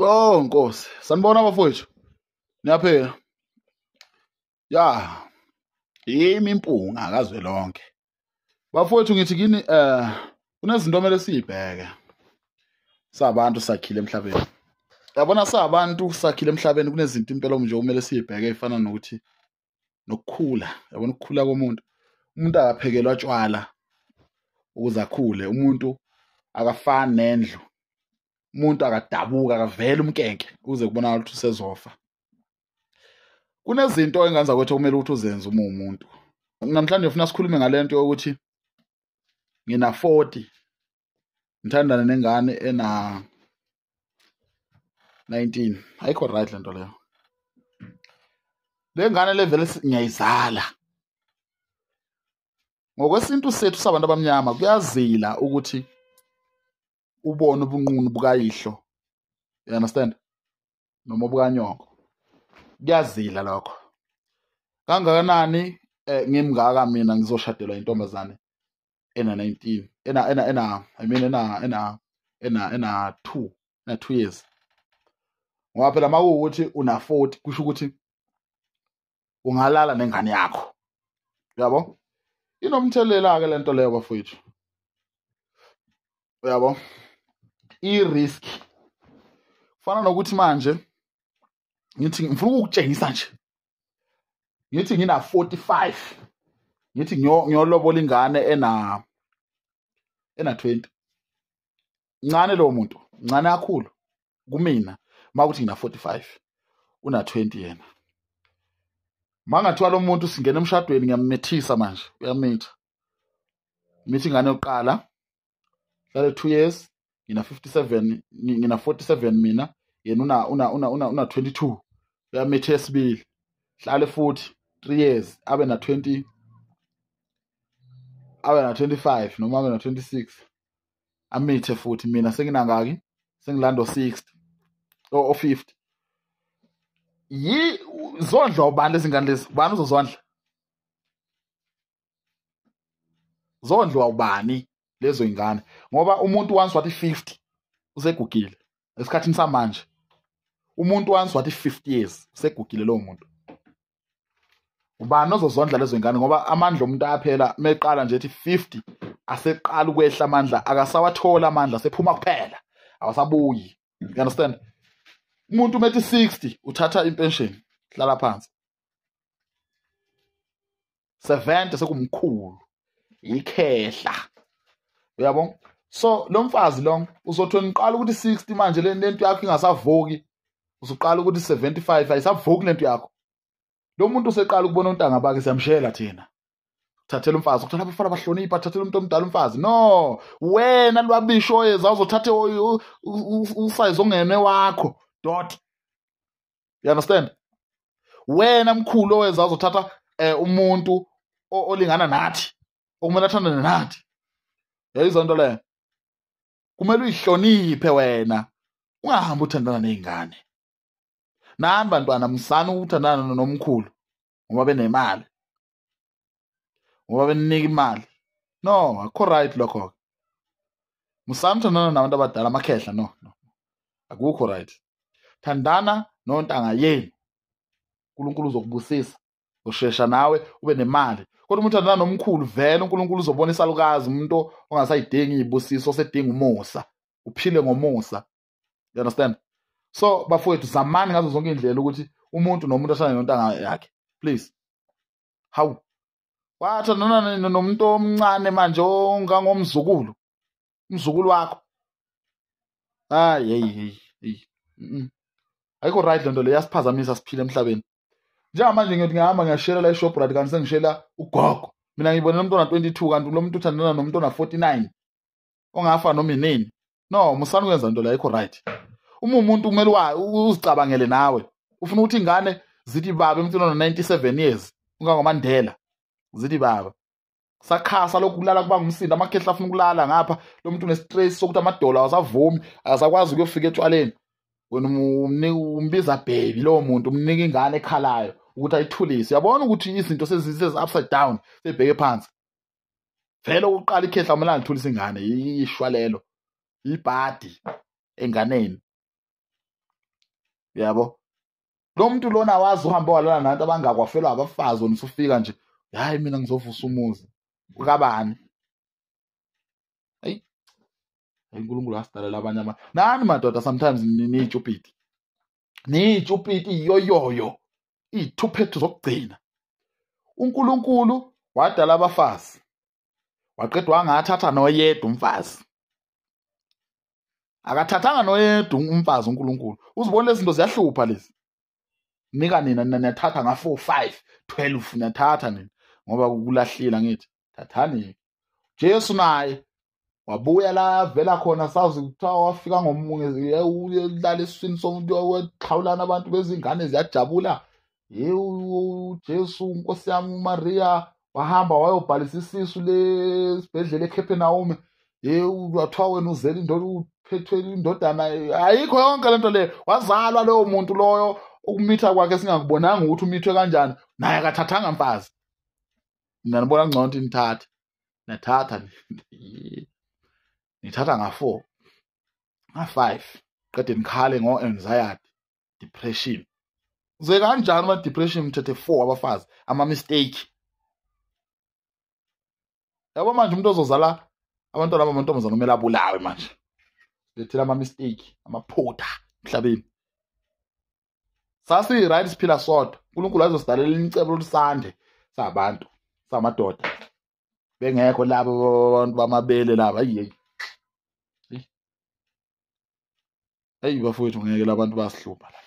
Oh Nkosi, sanibona abafowethu. Niyaphila? Ya. Yimi impunga kazwelonke. Bafowethu ngithi kini eh kunezinto okumele siyibheke. Sabantu sakhile emhlabeni. Yabona sabantu sakhile emhlabeni kunezinto impela nje okumele siyibheke efana nokuthi nokukhula. Yabona ukukhula komuntu. Umuntu akaphekelwa tshwala ukuze akhule. Umuntu akafani nendlu. Umuntu akadabuka akavele umkenke kuze kubonakala ukuthi usezofa. Kunezinto engenza kwethu okumele ukuthi uzenze uma umuntu. Namhlanje ngifuna sikhulume ngalento yokuthi ngina 40 ngithandana nengane ena 19 ayikho right lento leyo le ngane le vele ngiyayizala ngokwesintu sethu sabantu abamnyama kuyazila ukuthi ubone ubunqunu bukayihlo. You understand? Noma bukanyoko kuyazila lokho. Kangakanani eh, ngimngaka mina ngizoshadelwa intombazane ena 19 ena ena ena i mean ena ena ena ena 2 ena 2 years. Ngoba phela makuwukuthi una 40 kusho ukuthi ungalala nengane yakho. Uyabo? Inomthelela ke lento leyo bafowethu. Uyabo? I-risk. Fana nokuthi manje ngithi ngifuna ukukutshengisa nje. Ngithi ngina 45 ngithi ngiyo- ngiyolobola ingane ena ena 20 ncane lowo muntu ncane kakhulu kumina makuthi ngina 45 una 20 yena mangathiwa lo muntu singena emshadweni ngiyamethisa manje uyamitha mithi ingane yokuqala hlale 2 years ngina 57 ngi- ngina 47 mina yena una una una una, una 22 uyamitha esibili hlale futhi 3 years abe na 20 abe na 25 noma abe na 26 amithe futhi mina senginangaki sengilando 60 o o 50 yi zondla ubani lezi ngane lezi? Ubani uzozondla? Zondliwa ubani lezo ingane. Ngoba umuntu once wathi 50 usegugile. Esikhathini samanje umuntu once wathi 50 years usegugile lowo muntu. Ubani ozozondla lezo ingane? Ngoba amandla omuntu ayaphela meqala nje ethi 50 aseqala ukwehla amandla akasawathola amandla sephuma kuphela. Awasabuyi. You understand? Umuntu methi 60 uthatha impension hlala phansi. 70 sekumkhulu ikhehla uyabo so lo mfazi lo uzothi niqala ukuthi 60 manje le lento yakho ingasavuki. Usuqala ukuthi 75 ayisavuki lento yakho. Lo muntu useqala ukubona untanga bakhe siyamshela thina. Thathela umfazi ukuthola abafana bahlonipha thathela umuntu omdala umfazi. No wena lwabisho oyeza uzothathe usize ongene wakho. Dot. You understand? Wena mkhulu oweza uzothatha eh, umuntu olingana nathi okumele athandane nathi. Yayizwa nto leyo kumele uyihloniphe wena ungahambi uthandana ney'ngane. Nani bantwana msani ukuthandana nomkhulu ngoba benemali ngoba beninika imali. No akho right lokho musani uthandana nabantu abadala amakhehla no no akukho right. Thandana nontanga yenu unkulunkulu uzokubusisa. Ushesha nawe ube nemali. Kodwa uma uthandana nomkhulu vele unkulunkulu uzobona isalukazi umuntu ongasayidingi iy'busiso osedinga umusa uphile ngomusa. You understand? So bafowethu zamani ngazo zonke iy'ndlela ukuthi umuntu nomuntu athanda nontanga yakhe. Please. Hawu. Wathandana n- nomuntu omncane manje ongangomzukulu umzukulu wakho. Hayi heyi Mm-mm. ayikho right lento le yasiphazamisa siphile emhlabeni. Njengamanje ngiyothi ngihamba ngiyashela la eshoprite kanti sengishela ugogo. Mina ngibone lo muntu ona 22 kanti lo muntu uthandana nomuntu ona 49 ongafa noma inini. No musani ukwenza into le ayikho right. Uma umuntu kumele wa- uzicabangele nawe ufuna ukuthi ingane zithi baba emntwini ona 97 years ungangomandela zithi baba. Sakhasa lokhu kulala kuba ngumsindo amakhehla afuna ukulala ngapha lo muntu unestress sokuthi amadola awasavumi akasakwazi ukuyofika etshwaleni. Wena um- umnika umbiza baby lowo muntu umnika ingane ekhalayo. Ukuthi ayithulise. Uyabona ukuthi izinto sezi upside down sebheke phansi. Vele ukuqala ikhehla kumele alithulise ingane ishwa lelo ibhadi enganeni. Yabo lo muntu lona wazi uhambe walala nabantu abangakwafelwa abafazi wona usufika nje hayi mina ngizovusa umuzi. Kabani? Hayi uNkulunkulu asidalela abanye ama nani madoda sometimes niyitshupidi niyitshupidi iyoyoyo. Iy'thuphethu zokugcina. uNkulunkulu wadala abafazi waqeda wangathatha noyedwa umfazi. Akathathanga noyedwa umfazi uNkulunkulu. Uzibona lezi zinto ziyahlupha lezi. Nika nina nina niyathatha nga-four five twelve niyathatha nina. Ngoba kulahlile angithi thathani Jesu naye wabuya la vela khona sazi kuthiwa wafika ngomlala esiswini somuntu waxhawulana abantu bezingane ziyajabula. Yewu Jesu Nkosi yami uMaria wahamba wayobhalisa isisu lesibhedlela eCapernaum yewu wathiwa wena uzele indoda uphethwe indodana ayikho yonke lento leyo wazalwa loyo muntu loyo ukumitha kwakhe singakubonanga ukuthi umithwe kanjani. Naye akathathanga mfazi. Mina nibona ngcono ukuthi nithathe. Nathatha nithatha nga-four nga-five qede nikhale ngo-anxiety depression. Ze kanjani ama-depression mthethe four abafazi ama-mistake yabo manje umuntu ozozala abantwana bamantombazane kumele abulawe manje. Lethela ama-mistake amaphutha emhlabeni. Sasiyi-right siphila sodwa. Unkulunkulu azosidalela icebo lolusande sabantu samadoda. Bengekho labo abantu bamabele laba ayiyeyi eyi bafowethu ngeke labantu bayasihlupha la.